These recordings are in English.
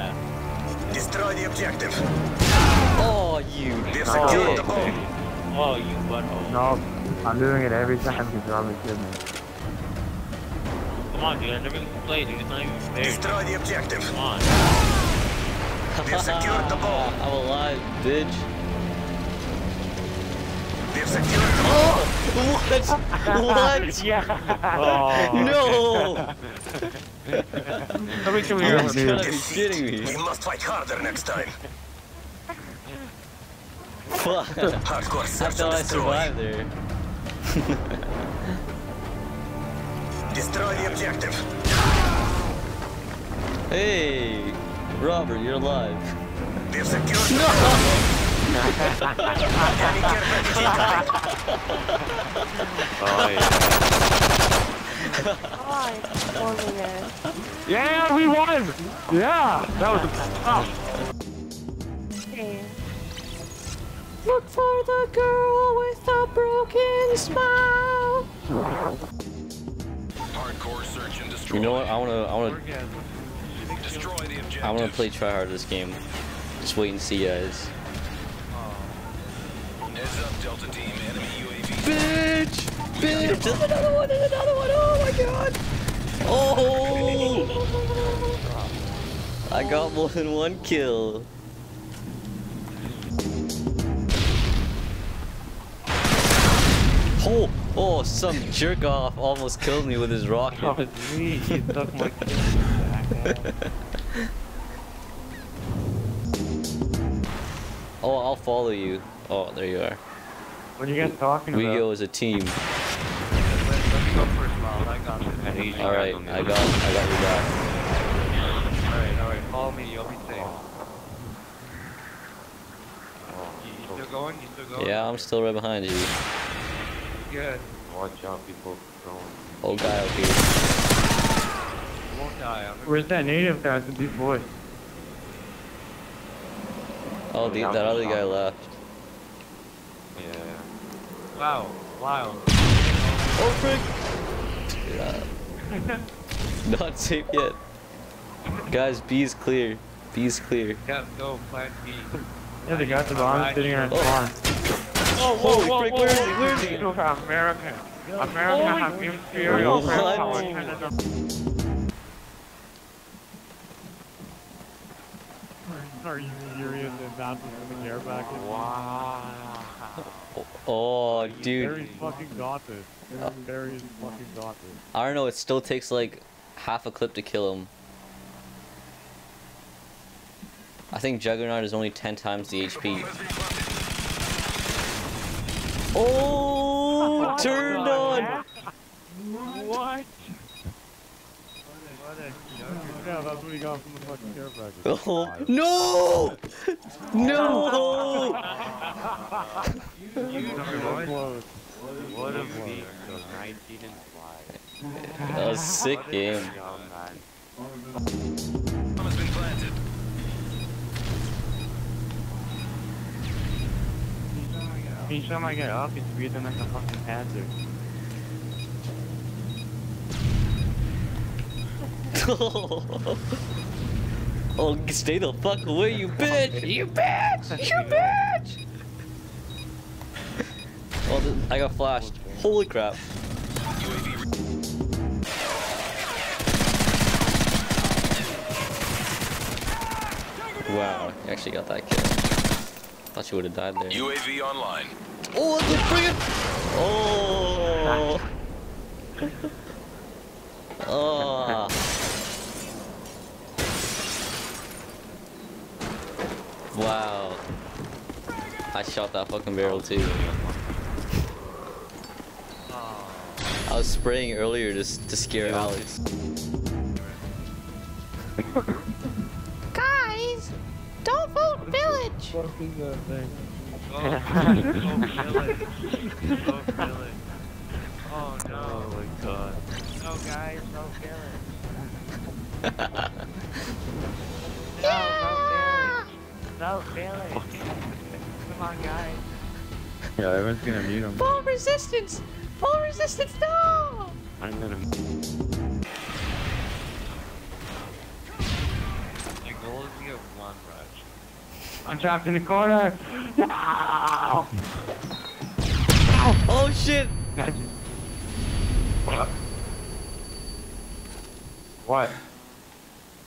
that. Destroy the objective. Oh, you We've Oh, secured the dick. bomb. Oh, you butthole. No, I'm doing it every time because Robin killed me. Come on, dude. I never even played, dude. It's not even fair. Destroy the objective. Come on. We've secured the bomb. I'm alive, bitch. Bomb. What? What? Yeah. Oh. No! Me here. gotta be dude. kidding We must fight harder next time. Fuck. I thought I destroy. survived there. Destroy the objective. Hey! Robert, you're alive. Bomb. Enemy care. Oh, yeah. Yeah, we won! Yeah! That was oh. Look for the girl with a broken smile. Hardcore search and destroy. You know what? I wanna, I wanna, Destroy the objective. I wanna play try hard this game. Just wait and see, guys. Heads up, Delta Team. Enemy UAV. Bitch! Bitch! There's another one! There's another one! Oh my god! Oh! I got more than one kill. Oh! Oh! Some jerk off almost killed me with his rocket. Oh, gee, he took my kill. Oh, I'll follow you. Oh, there you are. What are you guys talking We about? go as a team. Let, let me go first, Miles. I got this. I hate you All guys right, on the I got, I got your back. Alright, alright, follow me, you'll be safe. You, you still going? You still going? Yeah, I'm still right behind you. Good. Watch out, people going. Old guy up here. You won't die. Where's that native guy with the deep voice? Oh, the, that other guy left. Yeah. Wow, wow. Oh, frick! Yeah. Not safe yet. Guys, B's clear. B's clear. Yeah, go, plan B. Yeah, they got the bomb sitting on Oh. spawn. Oh, Holy frick, where is he? Where is he? Look, America. America has imperial What? power. Are you serious and not the care package? Wow. Oh, Barry's dude. fucking got this. Barry's fucking got this. I don't know, it still takes like half a clip to kill him. I think Juggernaut is only 10 times the HP. Oh, turned on! What? Yeah, that's what he got from the fucking care package. Oh, no! No! What a beat. Those 19 and fly. That was a sick game. Bomb has been planted. Each time I get up, it's breathing like a fucking panther. oh, stay the fuck away, you bitch! You bitch! You bitch! Oh, th- I got flashed. Holy crap. Wow, you actually got that kill. Thought you would have died there. UAV online. Oh, let's bring! Oh! oh! Wow. I shot that fucking barrel too. I was spraying earlier to, to scare Alex. Guys, don't vote village. Fucking that thing. Oh, oh, village. Oh, village. Oh, no. Oh my god. No, guys, no village. Yeah. No village. Come on, guys. Yeah, everyone's gonna mute him. Full resistance. Full resistance. No. I'm gonna. My goal is on, Raj. I'm trapped in the corner. Wow. Oh shit! what? What?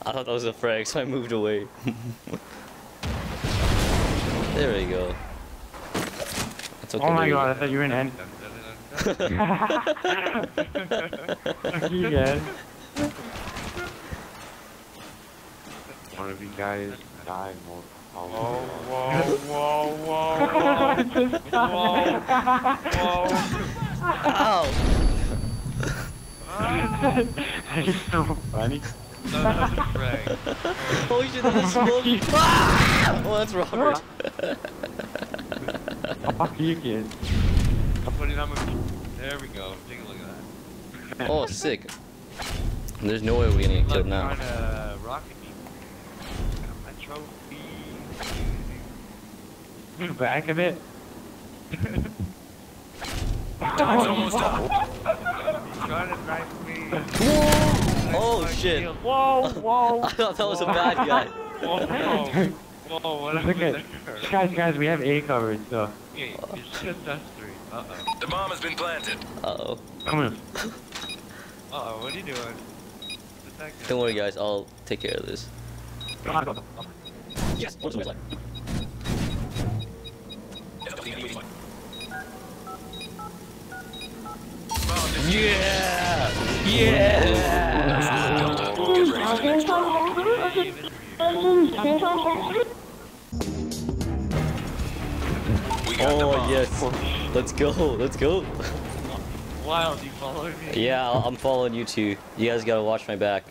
I thought that was a frag, so I moved away. there we go. That's okay. Oh my there god, I thought you were in end. You guys. One of you guys died more. Whoa, whoa, whoa, whoa, whoa, whoa, go. Ow! That is so funny. Another frag. Oh shit, there's a smoke! Ah! Oh, that's Robert. Fuck you kids. There we go. Take a look at that. Oh, sick. There's no way we're gonna get killed now. trying rocket me. Got my trophy. Move back a bit. almost up. He's trying to knife me. Oh shit. shield. Whoa, whoa. I thought that was a bad guy. Whoa, whoa, whoa, what happened at there? guys, guys. We have A covered, so Yeah, it's just us three. Uh-oh. The bomb has been planted. Uh oh. come on. Uh-oh, what are you doing? What's? Don't worry, guys. I'll take care of this. Yes. What's the Yeah. Yeah. Delta, get ready for the next round. We got the Oh yes. Let's go. Let's go. Wild, you following me? Yeah, I'll- I'm following you two. You guys gotta watch my back.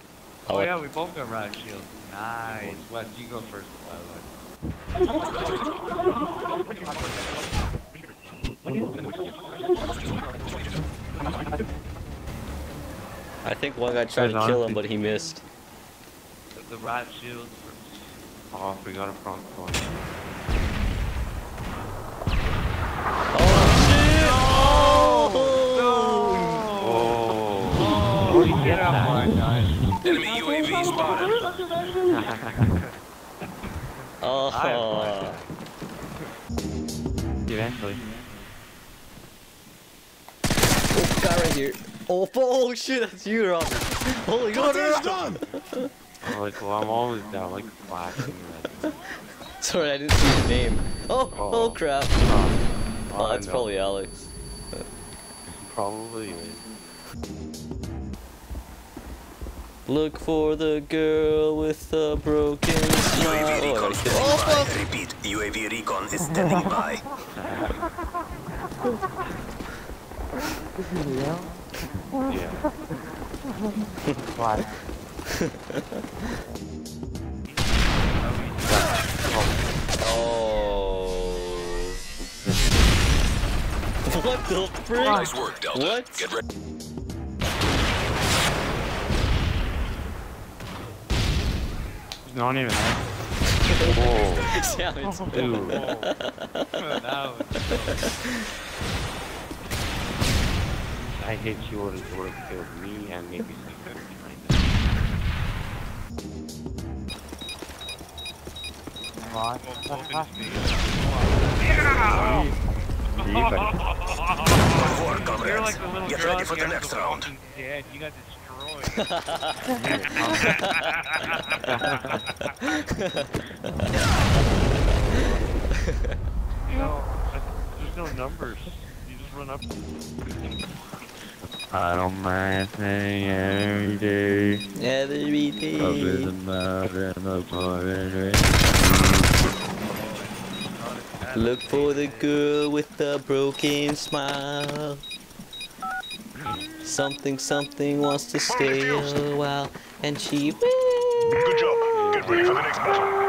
Oh I'll- yeah, we both got riot shields. Nice. Wes, you go first, by the way. I think one guy tried to kill him, but he missed. The, the riot shields. Oh, we got a front door. Oh Oh. you get that? Enemy UAV spotted. Oh. Eventually. Oh, guy right here. Oh, oh shit, that's you, Robert. Holy god. done. Oh, like, well, I'm always down, like, flashing. Sorry, I didn't see his name. Oh, oh, Oh. crap. Oh, Oh, that's know. probably Alex. Probably is. Look for the girl with the broken smile. UAV Oh, recon gotta kill standing him. by. Repeat, UAV recon is standing by. Yeah. Why? Oh. What the frick? Nice work, Delta. What? Get ready. There's no one even there. Whoa. Sam, it's Dude. now, I hate you would have would killed me and maybe something behind it. Good work, you're like the little Get ready for the next round. Walking Dead. You got destroyed. no, there's no numbers. You just run up. I don't mind saying every day. Everything. Look for the girl with the broken smile. Something, something wants to stay a while, and she will. Good job. Get ready for the next battle.